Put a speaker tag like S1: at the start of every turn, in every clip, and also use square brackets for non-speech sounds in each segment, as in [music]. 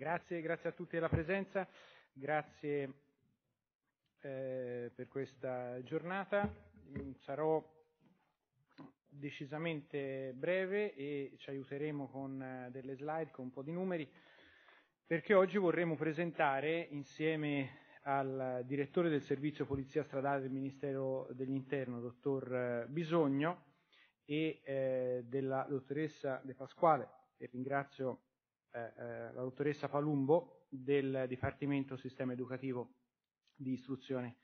S1: Grazie, grazie a tutti della presenza, grazie eh, per questa giornata. Sarò decisamente breve e ci aiuteremo con eh, delle slide, con un po' di numeri, perché oggi vorremmo presentare insieme al direttore del servizio polizia stradale del Ministero dell'Interno, dottor eh, Bisogno, e eh, della dottoressa De Pasquale, e ringrazio eh, eh, la dottoressa Palumbo del Dipartimento Sistema Educativo di Istruzione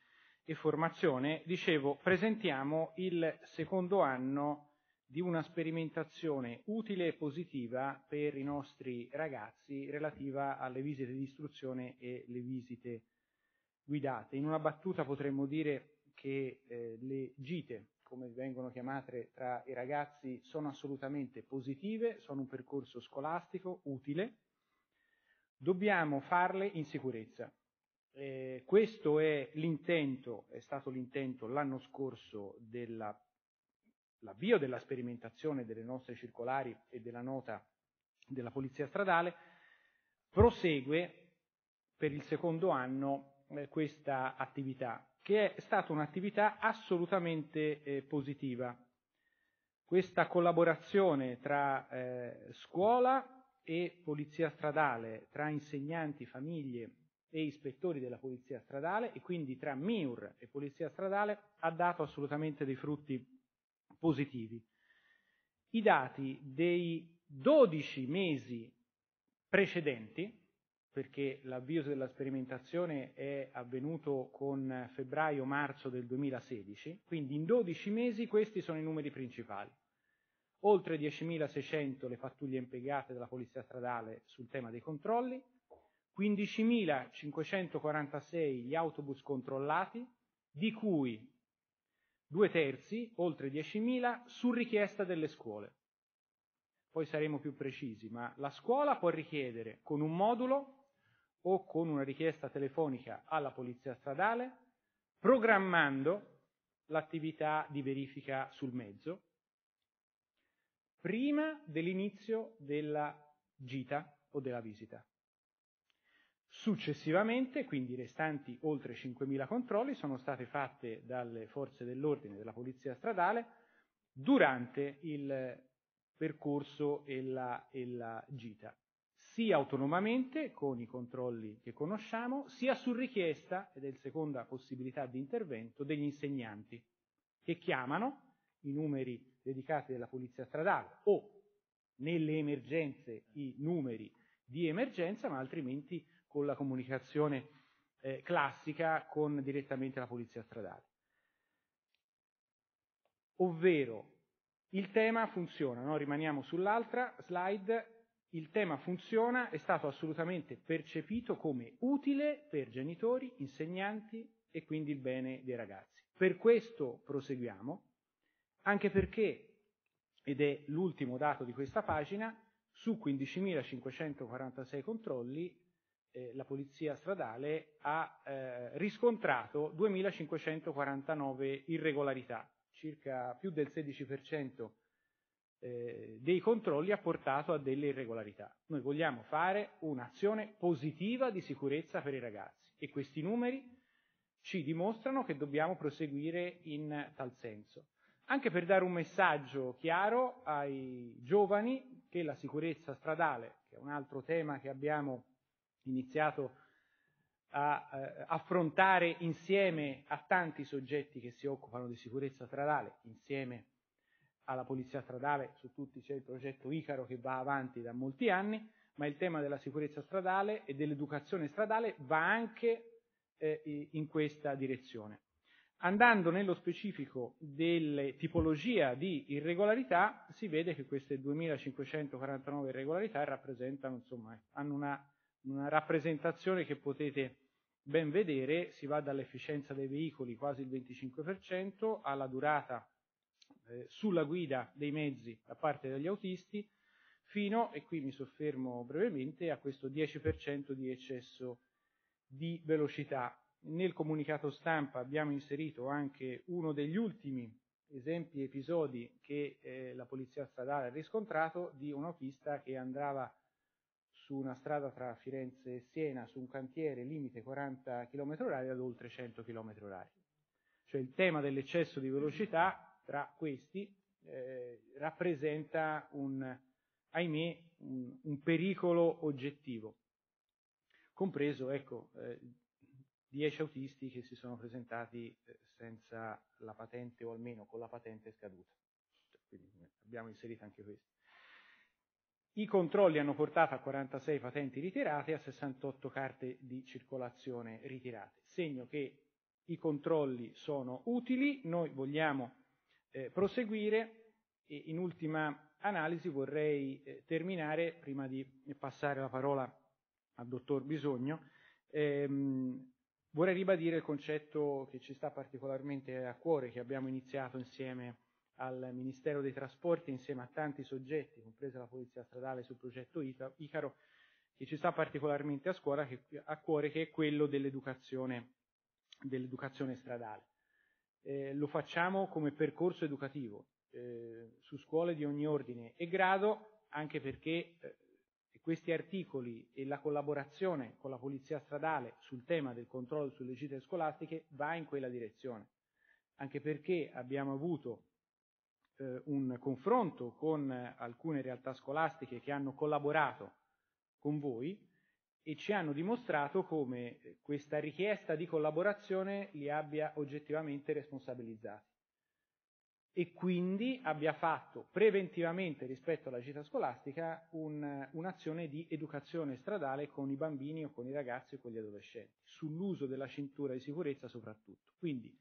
S1: e Formazione, dicevo, presentiamo il secondo anno di una sperimentazione utile e positiva per i nostri ragazzi relativa alle visite di istruzione e le visite guidate. In una battuta potremmo dire che eh, le gite, come vengono chiamate tra i ragazzi, sono assolutamente positive, sono un percorso scolastico utile. Dobbiamo farle in sicurezza. Eh, questo è l'intento, è stato l'intento l'anno scorso dell'avvio della sperimentazione delle nostre circolari e della nota della Polizia Stradale, prosegue per il secondo anno eh, questa attività che è stata un'attività assolutamente eh, positiva. Questa collaborazione tra eh, scuola e polizia stradale, tra insegnanti, famiglie e ispettori della polizia stradale e quindi tra MIUR e polizia stradale ha dato assolutamente dei frutti positivi. I dati dei 12 mesi precedenti perché l'avvio della sperimentazione è avvenuto con febbraio-marzo del 2016, quindi in 12 mesi questi sono i numeri principali. Oltre 10.600 le pattuglie impiegate dalla Polizia Stradale sul tema dei controlli, 15.546 gli autobus controllati, di cui due terzi, oltre 10.000, su richiesta delle scuole. Poi saremo più precisi, ma la scuola può richiedere con un modulo o con una richiesta telefonica alla polizia stradale, programmando l'attività di verifica sul mezzo prima dell'inizio della gita o della visita. Successivamente, quindi i restanti oltre 5.000 controlli sono state fatte dalle forze dell'ordine della polizia stradale durante il percorso e la, e la gita sia autonomamente con i controlli che conosciamo, sia su richiesta, ed è la seconda possibilità di intervento, degli insegnanti che chiamano i numeri dedicati della polizia stradale o nelle emergenze i numeri di emergenza, ma altrimenti con la comunicazione eh, classica con direttamente la polizia stradale. Ovvero il tema funziona, no? rimaniamo sull'altra slide, il tema funziona, è stato assolutamente percepito come utile per genitori, insegnanti e quindi il bene dei ragazzi. Per questo proseguiamo, anche perché, ed è l'ultimo dato di questa pagina, su 15.546 controlli eh, la polizia stradale ha eh, riscontrato 2.549 irregolarità, circa più del 16% eh, dei controlli ha portato a delle irregolarità. Noi vogliamo fare un'azione positiva di sicurezza per i ragazzi e questi numeri ci dimostrano che dobbiamo proseguire in tal senso. Anche per dare un messaggio chiaro ai giovani che la sicurezza stradale, che è un altro tema che abbiamo iniziato a eh, affrontare insieme a tanti soggetti che si occupano di sicurezza stradale, insieme alla polizia stradale, su tutti c'è il progetto Icaro che va avanti da molti anni, ma il tema della sicurezza stradale e dell'educazione stradale va anche eh, in questa direzione. Andando nello specifico delle tipologie di irregolarità, si vede che queste 2549 irregolarità rappresentano, insomma, hanno una, una rappresentazione che potete ben vedere, si va dall'efficienza dei veicoli quasi il 25% alla durata eh, sulla guida dei mezzi da parte degli autisti fino, e qui mi soffermo brevemente, a questo 10% di eccesso di velocità. Nel comunicato stampa abbiamo inserito anche uno degli ultimi esempi, episodi che eh, la polizia stradale ha riscontrato di un autista che andava su una strada tra Firenze e Siena, su un cantiere limite 40 km h ad oltre 100 km h Cioè il tema dell'eccesso di velocità tra questi eh, rappresenta un, ahimè, un, un, pericolo oggettivo, compreso, ecco, eh, 10 autisti che si sono presentati eh, senza la patente o almeno con la patente scaduta. Cioè, quindi abbiamo inserito anche questo. I controlli hanno portato a 46 patenti ritirate e a 68 carte di circolazione ritirate, segno che i controlli sono utili, noi vogliamo eh, proseguire e in ultima analisi vorrei eh, terminare, prima di passare la parola al dottor Bisogno, ehm, vorrei ribadire il concetto che ci sta particolarmente a cuore, che abbiamo iniziato insieme al Ministero dei Trasporti insieme a tanti soggetti, compresa la Polizia Stradale sul progetto Icaro, che ci sta particolarmente a, scuola, che, a cuore, che è quello dell'educazione, dell'educazione stradale. Eh, lo facciamo come percorso educativo eh, su scuole di ogni ordine e grado, anche perché eh, questi articoli e la collaborazione con la Polizia Stradale sul tema del controllo sulle gite scolastiche va in quella direzione, anche perché abbiamo avuto eh, un confronto con alcune realtà scolastiche che hanno collaborato con voi e ci hanno dimostrato come questa richiesta di collaborazione li abbia oggettivamente responsabilizzati e quindi abbia fatto preventivamente rispetto alla gita scolastica un, un'azione di educazione stradale con i bambini o con i ragazzi o con gli adolescenti, sull'uso della cintura di sicurezza soprattutto. Quindi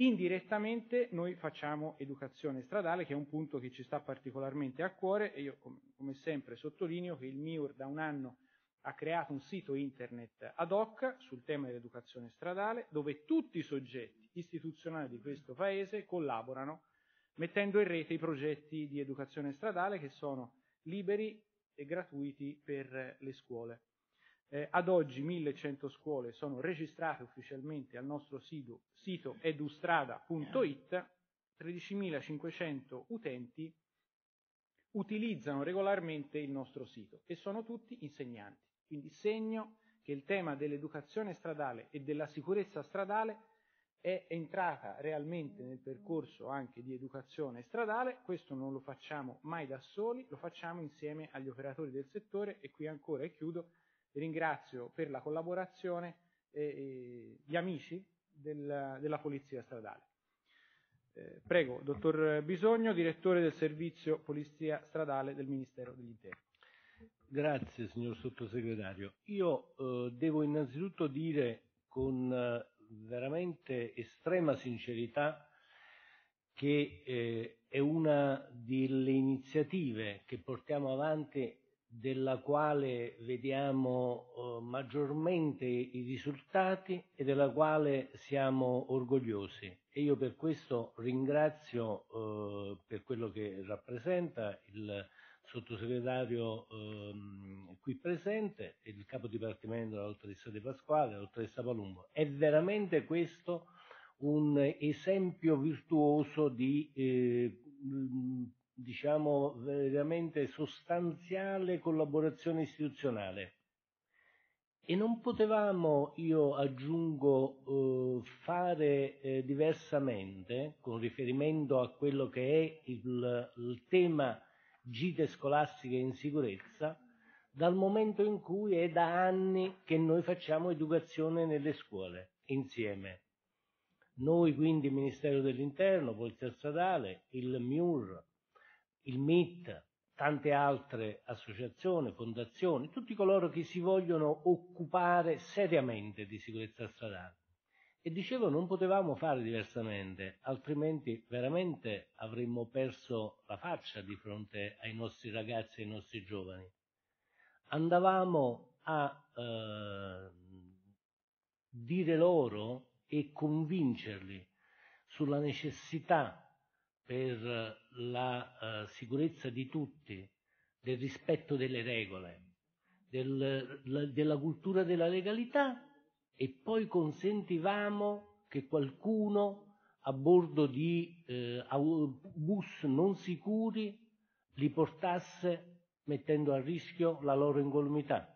S1: Indirettamente noi facciamo educazione stradale, che è un punto che ci sta particolarmente a cuore e io come sempre sottolineo che il MIUR da un anno ha creato un sito internet ad hoc sul tema dell'educazione stradale dove tutti i soggetti istituzionali di questo Paese collaborano mettendo in rete i progetti di educazione stradale che sono liberi e gratuiti per le scuole. Eh, ad oggi 1100 scuole sono registrate ufficialmente al nostro sito, sito edustrada.it, 13.500 utenti utilizzano regolarmente il nostro sito e sono tutti insegnanti. Quindi segno che il tema dell'educazione stradale e della sicurezza stradale è entrata realmente nel percorso anche di educazione stradale, questo non lo facciamo mai da soli, lo facciamo insieme agli operatori del settore e qui ancora e chiudo ringrazio per la collaborazione eh, eh, gli amici del, della Polizia Stradale. Eh, prego, dottor Bisogno, direttore del servizio Polizia Stradale del Ministero degli Interni.
S2: Grazie signor sottosegretario. Io eh, devo innanzitutto dire con eh, veramente estrema sincerità che eh, è una delle iniziative che portiamo avanti della quale vediamo eh, maggiormente i risultati e della quale siamo orgogliosi. E io per questo ringrazio eh, per quello che rappresenta il sottosegretario eh, qui presente, il capo dipartimento della dottoressa De Pasquale, la dottoressa Palumbo. È veramente questo un esempio virtuoso di eh, diciamo, veramente sostanziale collaborazione istituzionale. E non potevamo, io aggiungo, eh, fare eh, diversamente con riferimento a quello che è il, il tema gite scolastiche in sicurezza, dal momento in cui è da anni che noi facciamo educazione nelle scuole insieme. Noi quindi Ministero dell'Interno, Polizia Statale, il MIUR, il MIT, tante altre associazioni, fondazioni, tutti coloro che si vogliono occupare seriamente di sicurezza stradale. E dicevo, non potevamo fare diversamente, altrimenti veramente avremmo perso la faccia di fronte ai nostri ragazzi e ai nostri giovani. Andavamo a eh, dire loro e convincerli sulla necessità per la uh, sicurezza di tutti, del rispetto delle regole, del, la, della cultura della legalità e poi consentivamo che qualcuno a bordo di eh, bus non sicuri li portasse mettendo a rischio la loro incolumità.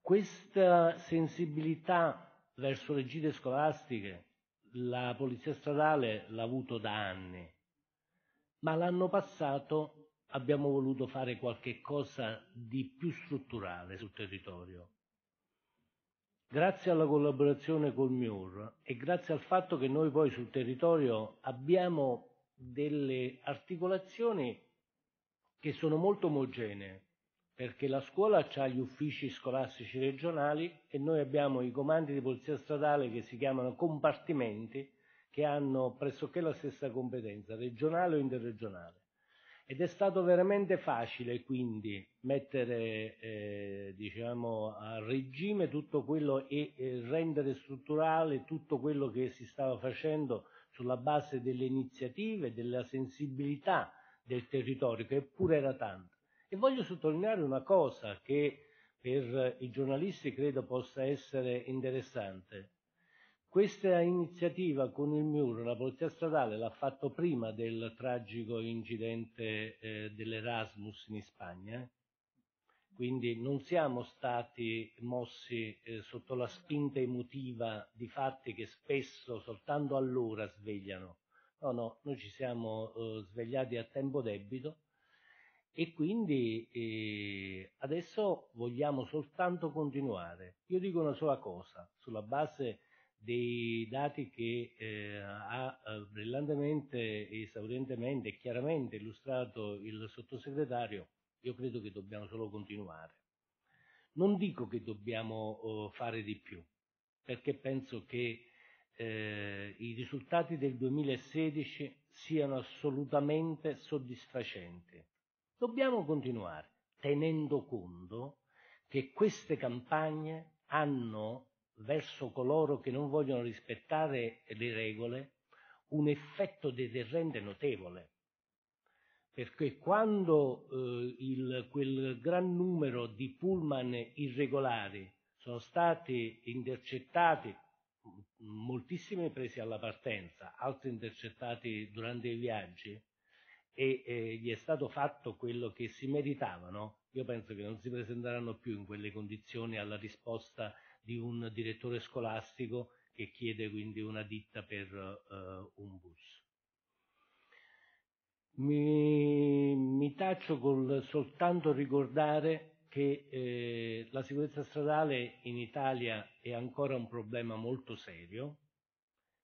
S2: Questa sensibilità verso le gite scolastiche la polizia stradale l'ha avuto da anni, ma l'anno passato abbiamo voluto fare qualche cosa di più strutturale sul territorio. Grazie alla collaborazione col MIUR e grazie al fatto che noi poi sul territorio abbiamo delle articolazioni che sono molto omogenee, perché la scuola ha gli uffici scolastici regionali e noi abbiamo i comandi di polizia stradale che si chiamano compartimenti che hanno pressoché la stessa competenza, regionale o interregionale. Ed è stato veramente facile quindi mettere eh, diciamo, a regime tutto quello e eh, rendere strutturale tutto quello che si stava facendo sulla base delle iniziative, della sensibilità del territorio, che pure era tanta. E voglio sottolineare una cosa che per i giornalisti credo possa essere interessante. Questa iniziativa con il MIUR, la Polizia Stradale, l'ha fatto prima del tragico incidente eh, dell'Erasmus in Spagna, quindi non siamo stati mossi eh, sotto la spinta emotiva di fatti che spesso soltanto allora svegliano. No, no, noi ci siamo eh, svegliati a tempo debito e quindi eh, adesso vogliamo soltanto continuare. Io dico una sola cosa, sulla base dei dati che eh, ha eh, brillantemente, esaurientemente e chiaramente illustrato il sottosegretario, io credo che dobbiamo solo continuare. Non dico che dobbiamo oh, fare di più, perché penso che eh, i risultati del 2016 siano assolutamente soddisfacenti Dobbiamo continuare tenendo conto che queste campagne hanno verso coloro che non vogliono rispettare le regole un effetto deterrente notevole. Perché quando eh, il, quel gran numero di pullman irregolari sono stati intercettati, moltissimi presi alla partenza, altri intercettati durante i viaggi, e eh, gli è stato fatto quello che si meritavano, io penso che non si presenteranno più in quelle condizioni alla risposta di un direttore scolastico che chiede quindi una ditta per uh, un bus. Mi, mi taccio col soltanto ricordare che eh, la sicurezza stradale in Italia è ancora un problema molto serio,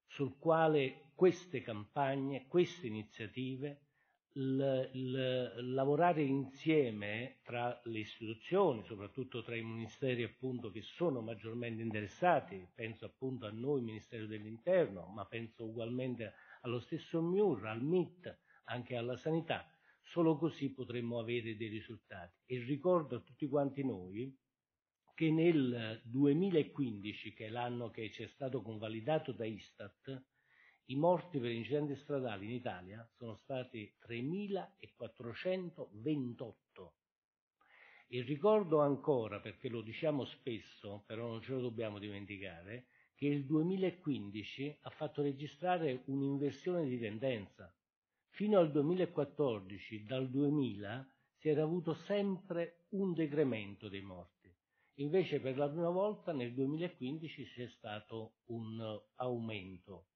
S2: sul quale queste campagne, queste iniziative il, il, lavorare insieme tra le istituzioni, soprattutto tra i ministeri appunto che sono maggiormente interessati, penso appunto a noi Ministero dell'Interno, ma penso ugualmente allo stesso MIUR, al MIT, anche alla sanità, solo così potremmo avere dei risultati. E ricordo a tutti quanti noi che nel 2015, che è l'anno che ci è stato convalidato da Istat, i morti per incidenti stradali in Italia sono stati 3.428. E ricordo ancora, perché lo diciamo spesso, però non ce lo dobbiamo dimenticare, che il 2015 ha fatto registrare un'inversione di tendenza. Fino al 2014, dal 2000, si era avuto sempre un decremento dei morti. Invece per la prima volta nel 2015 c'è stato un aumento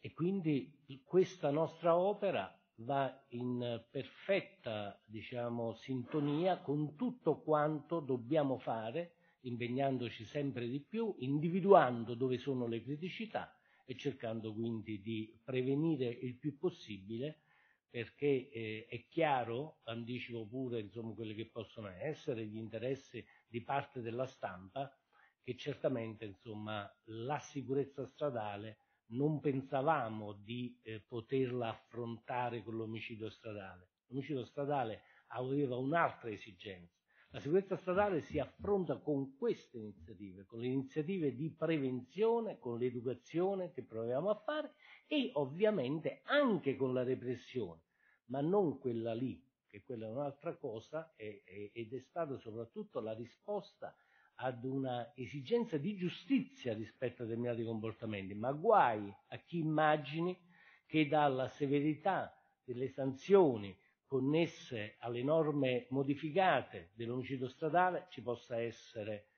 S2: e quindi questa nostra opera va in perfetta diciamo, sintonia con tutto quanto dobbiamo fare, impegnandoci sempre di più, individuando dove sono le criticità e cercando quindi di prevenire il più possibile perché eh, è chiaro, anticipo pure insomma, quelli che possono essere gli interessi di parte della stampa, che certamente insomma, la sicurezza stradale non pensavamo di eh, poterla affrontare con l'omicidio stradale. L'omicidio stradale aveva un'altra esigenza. La sicurezza stradale si affronta con queste iniziative, con le iniziative di prevenzione, con l'educazione che proviamo a fare e ovviamente anche con la repressione, ma non quella lì, che quella è un'altra cosa è, è, ed è stata soprattutto la risposta ad una esigenza di giustizia rispetto a determinati comportamenti, ma guai a chi immagini che dalla severità delle sanzioni connesse alle norme modificate dell'omicidio stradale ci possa essere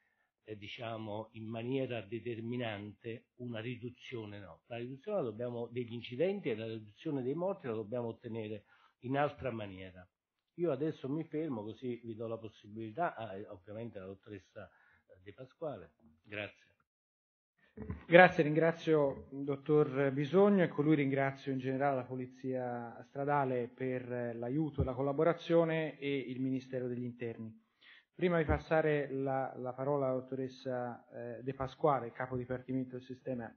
S2: eh, diciamo in maniera determinante una riduzione no. La riduzione la dobbiamo, degli incidenti e la riduzione dei morti la dobbiamo ottenere in altra maniera. Io adesso mi fermo così vi do la possibilità, ah, ovviamente la dottoressa De Pasquale. Grazie.
S1: Grazie, ringrazio il dottor Bisogno e con lui ringrazio in generale la Polizia Stradale per l'aiuto e la collaborazione e il Ministero degli Interni. Prima di passare la, la parola alla dottoressa eh, De Pasquale, capo dipartimento del sistema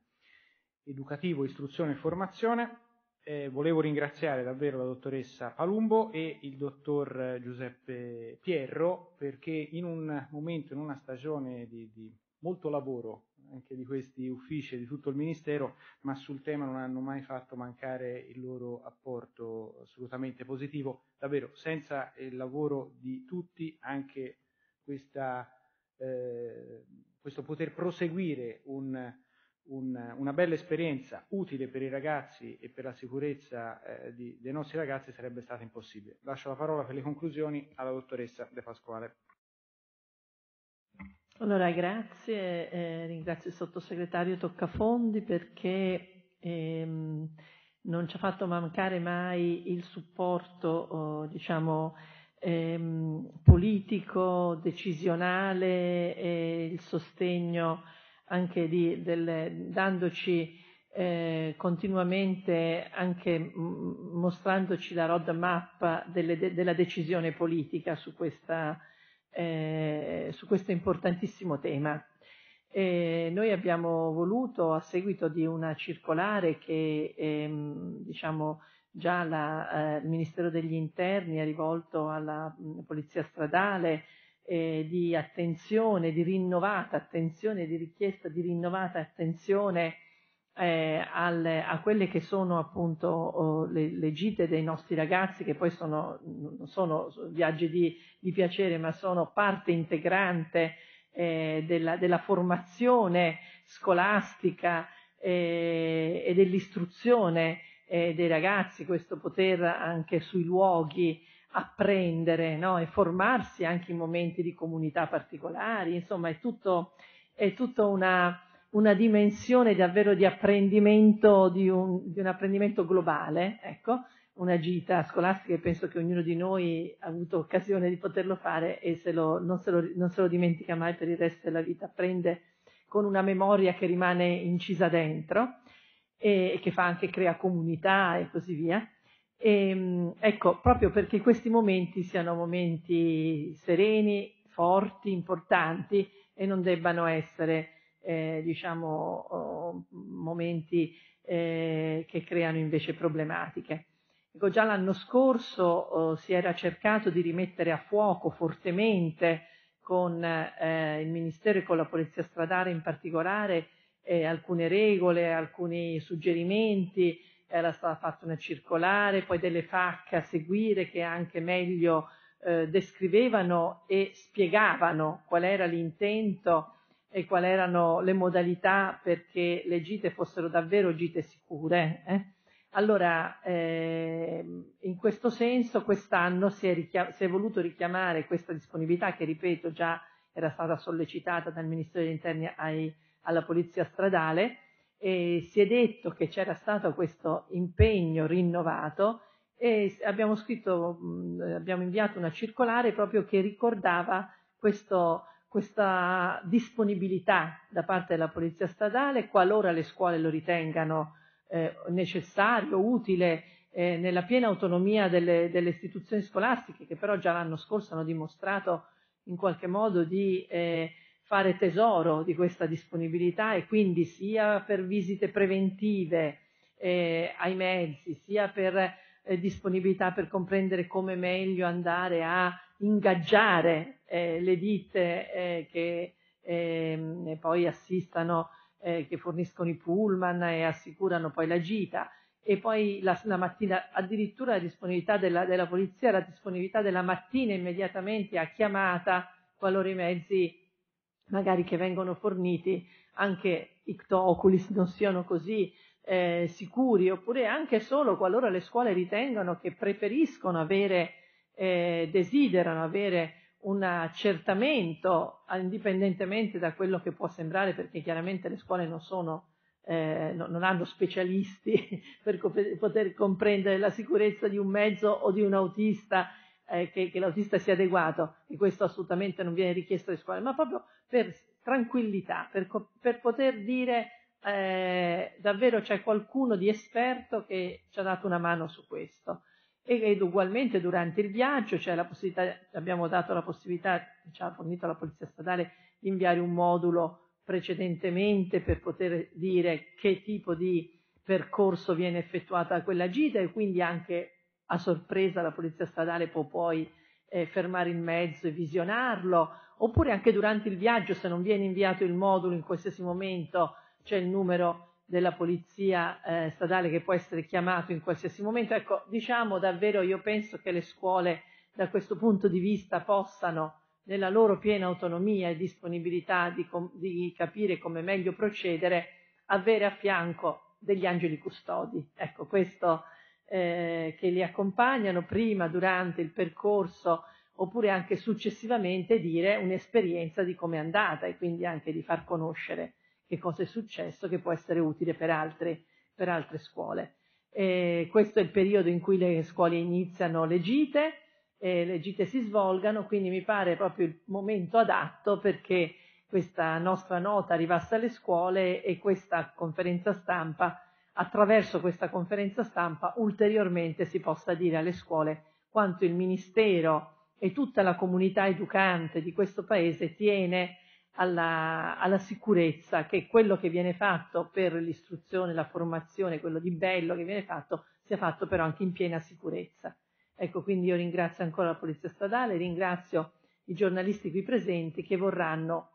S1: educativo, istruzione e formazione, eh, volevo ringraziare davvero la dottoressa Palumbo e il dottor Giuseppe Pierro perché in un momento, in una stagione di, di molto lavoro anche di questi uffici e di tutto il Ministero, ma sul tema non hanno mai fatto mancare il loro apporto assolutamente positivo. Davvero, senza il lavoro di tutti, anche questa, eh, questo poter proseguire un, un, una bella esperienza utile per i ragazzi e per la sicurezza eh, di, dei nostri ragazzi sarebbe stata impossibile. Lascio la parola per le conclusioni alla dottoressa De Pasquale.
S3: Allora, grazie, eh, ringrazio il sottosegretario Toccafondi perché ehm, non ci ha fatto mancare mai il supporto, oh, diciamo, ehm, politico, decisionale e il sostegno anche di, del, dandoci eh, continuamente, anche mostrandoci la roadmap delle, de, della decisione politica su questa eh, su questo importantissimo tema. Eh, noi abbiamo voluto, a seguito di una circolare che ehm, diciamo, già la, eh, il Ministero degli Interni ha rivolto alla mh, Polizia Stradale, eh, di attenzione, di rinnovata attenzione, di richiesta di rinnovata attenzione eh, alle, a quelle che sono appunto oh, le, le, gite dei nostri ragazzi, che poi sono, non sono viaggi di, di piacere, ma sono parte integrante eh, della, della, formazione scolastica eh, e dell'istruzione eh, dei ragazzi, questo poter anche sui luoghi apprendere no? e formarsi anche in momenti di comunità particolari, insomma è tutto, è tutto una una dimensione davvero di apprendimento, di un, di un apprendimento globale, ecco, una gita scolastica e penso che ognuno di noi ha avuto occasione di poterlo fare e se lo, non, se lo, non, se lo, dimentica mai per il resto della vita, apprende con una memoria che rimane incisa dentro e che fa anche, crea comunità e così via. E, ehm, ecco, proprio perché questi momenti siano momenti sereni, forti, importanti e non debbano essere eh, diciamo, oh, momenti eh, che creano invece problematiche. Ecco, già l'anno scorso oh, si era cercato di rimettere a fuoco fortemente con eh, il Ministero e con la Polizia Stradale in particolare eh, alcune regole, alcuni suggerimenti, era stata fatta una circolare, poi delle FAC a seguire che anche meglio eh, descrivevano e spiegavano qual era l'intento e quali erano le modalità perché le gite fossero davvero gite sicure. Eh? Allora, eh, in questo senso, quest'anno si è, richiam- si è, voluto richiamare questa disponibilità che, ripeto, già era stata sollecitata dal Ministero degli Interni ai, alla Polizia Stradale e si è detto che c'era stato questo impegno rinnovato e abbiamo scritto, abbiamo inviato una circolare proprio che ricordava questo questa disponibilità da parte della Polizia Stradale qualora le scuole lo ritengano eh, necessario, utile, eh, nella piena autonomia delle, delle, istituzioni scolastiche che però già l'anno scorso hanno dimostrato in qualche modo di eh, fare tesoro di questa disponibilità e quindi sia per visite preventive eh, ai mezzi, sia per eh, disponibilità per comprendere come meglio andare a ingaggiare eh, le ditte eh, che ehm, poi assistano, eh, che forniscono i pullman e assicurano poi la gita. E poi la, la mattina addirittura la disponibilità della, della, polizia, la disponibilità della mattina immediatamente a chiamata qualora i mezzi magari che vengono forniti anche icto oculis non siano così eh, sicuri, oppure anche solo qualora le scuole ritengano che preferiscono avere, eh, desiderano avere un accertamento indipendentemente da quello che può sembrare, perché chiaramente le scuole non sono eh, non hanno specialisti [laughs] per poter comprendere la sicurezza di un mezzo o di un autista, eh, che, che, l'autista sia adeguato, e questo assolutamente non viene richiesto alle scuole, ma proprio per tranquillità, per, per poter dire eh, davvero c'è qualcuno di esperto che ci ha dato una mano su questo. ed ugualmente durante il viaggio abbiamo dato la possibilità, ci ha fornito la Polizia Statale, di inviare un modulo precedentemente per poter dire che tipo di percorso viene effettuata da quella gita e quindi anche a sorpresa la polizia stradale può poi eh, fermare il mezzo e visionarlo, oppure anche durante il viaggio se non viene inviato il modulo in qualsiasi momento c'è il numero della polizia eh, stradale che può essere chiamato in qualsiasi momento. Ecco, diciamo davvero, io penso che le scuole da questo punto di vista possano nella loro piena autonomia e disponibilità di, di capire come meglio procedere, avere a fianco degli angeli custodi. Ecco, questo eh, che li accompagnano prima, durante il percorso oppure anche successivamente dire un'esperienza di come è andata e quindi anche di far conoscere che cosa è successo che può essere utile per altre, per altre scuole. E questo è il periodo in cui le scuole iniziano le gite, eh, le gite si svolgano, quindi mi pare proprio il momento adatto perché questa nostra nota arrivasse alle scuole e questa conferenza stampa, attraverso questa conferenza stampa, ulteriormente si possa dire alle scuole quanto il Ministero e tutta la comunità educante di questo Paese tiene alla, alla, sicurezza, che quello che viene fatto per l'istruzione, la formazione, quello di bello che viene fatto, sia fatto però anche in piena sicurezza. Ecco, quindi io ringrazio ancora la Polizia Stradale, ringrazio i giornalisti qui presenti che vorranno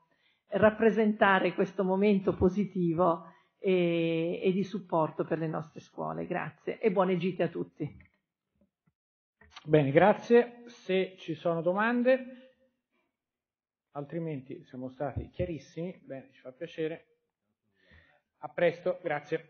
S3: rappresentare questo momento positivo e, e di supporto per le nostre scuole. Grazie e buone gite a tutti.
S1: Bene, grazie. Se ci sono domande, altrimenti siamo stati chiarissimi. Bene, ci fa piacere. A presto, grazie.